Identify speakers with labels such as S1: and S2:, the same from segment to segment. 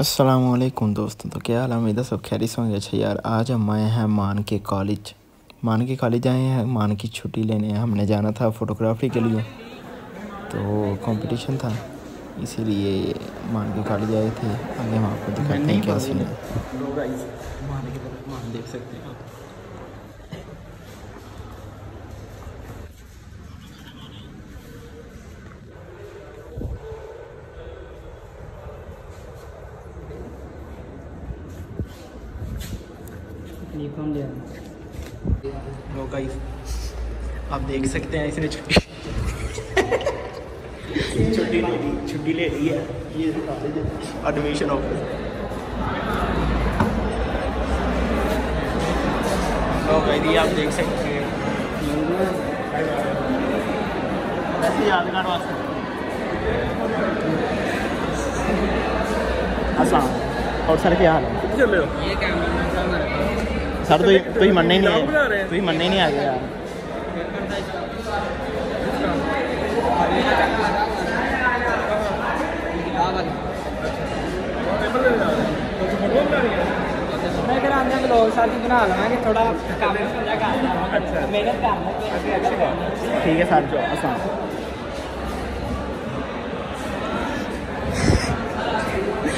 S1: असलकुम दोस्तों। तो क्या हाल उम्मीद है सब खैरिस होंगे। अच्छा यार आज हम आए हैं मान के कॉलेज। मान के कॉलेज आए हैं मान की छुट्टी लेने। हमने जाना था फ़ोटोग्राफी के लिए। तो कंपटीशन था इसीलिए मान के कॉलेज आए थे। आगे हम आपको दिखाते हैं क्या सीन है। सकते हैं लो गाइस आप देख सकते हैं इसने छुट्टी छुट्टी ले ली छुट्टी ले ली है। ये एडमिशन ऑफ़िस लो गाइस ये आप देख सकते हैं। वैसे यादगार वास्ते। अस्सलाम और सर क्या हाल है?
S2: चल। रहे हो ये कैमरा
S1: सर तो ਤੁਸੀਂ ਮੰਨਣੇ ਹੀ ਨਹੀਂ ਆਏ ਤੁਸੀਂ ਮੰਨਣੇ ਨਹੀਂ ਆਏ ਯਾਰ
S2: ਮੈਂ ਕਰਾਂਦਾ ਵਲੌਗ ਸਾਡੀ ਬਣਾ ਲਵਾਂਗੇ ਥੋੜਾ ਕੰਮ ਸਮਝਾ ਕਰ ਅੱਛਾ ਮਿਹਨਤ ਕਰਨਾ
S1: ਠੀਕ ਹੈ ਸਰ ਜੋ ਅਸਾਂ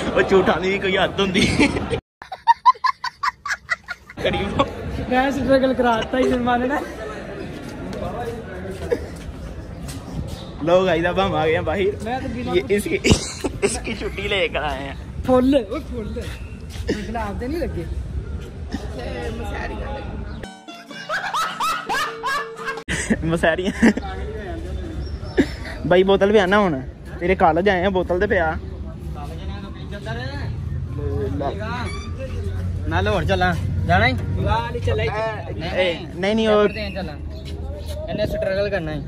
S1: ਉਹ ਝੂਠਾਂ ਦੀ ਕੋਈ ਹੱਦ ਹੁੰਦੀ
S2: मैं स्ट्रगल कराता ही सलमान ने
S1: लोग आई अब हम आ गए हैं बाहर।
S2: तो
S1: ये इसकी इसकी छुट्टी लेकर आए हैं।
S2: फुल ओ फुल। दे नहीं लगे?
S1: मसैरियाँ। भाई बोतल भी आना हूँ तेरे कॉलेज आए हैं बोतल तो पिया
S2: ना लोर चला। जाना ही?
S1: नहीं नहीं और
S2: इन्हें स्ट्रगल करना है।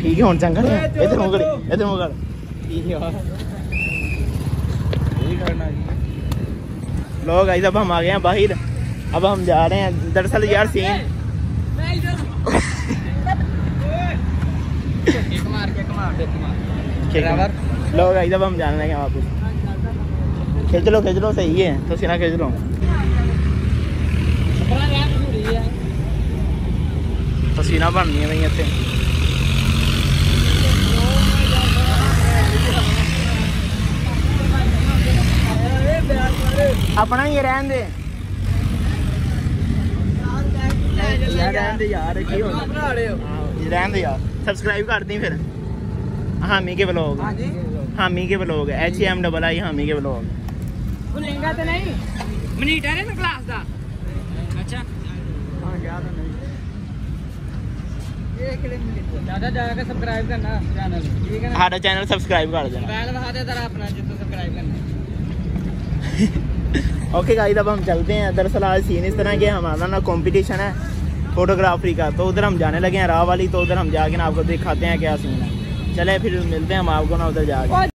S1: ठीक है चंगा इधर मुगल इधर मुगल लो गाइस अब हम आ गए हैं बाहर। अब हम जा रहे हैं। दरअसल यार सीन लो भाई जब हम जान वापस। लो खेच लो सही है। तो सीना खेच लो तो पसीना बननी है भाई इतने। अपना ही रहन दे। यार रहन दे यार सब्सक्राइब कर दी फिर। हामी के ब्लॉग हामी के blog H M double I हामी के ब्लॉग
S2: भूलेगा तो नहीं। मनीटर है ना क्लास दा। अच्छा। ज़्यादा जाकर सब्सक्राइब करना चैनल ठीक है ना?
S1: साडा चैनल सब्सक्राइब कर देना।
S2: मोबाइल बता दे तेरा अपना जिसको सब्सक्राइब करना
S1: ओके गाइस अब हम चलते हैं। दरअसल आज सीन इस तरह के हमारा ना कंपटीशन है फोटोग्राफी का। तो उधर हम जाने लगे हैं राह वाली। तो उधर हम जाके ना आपको दिखाते हैं क्या सीन है। चले फिर मिलते हैं हम आपको ना उधर जाके।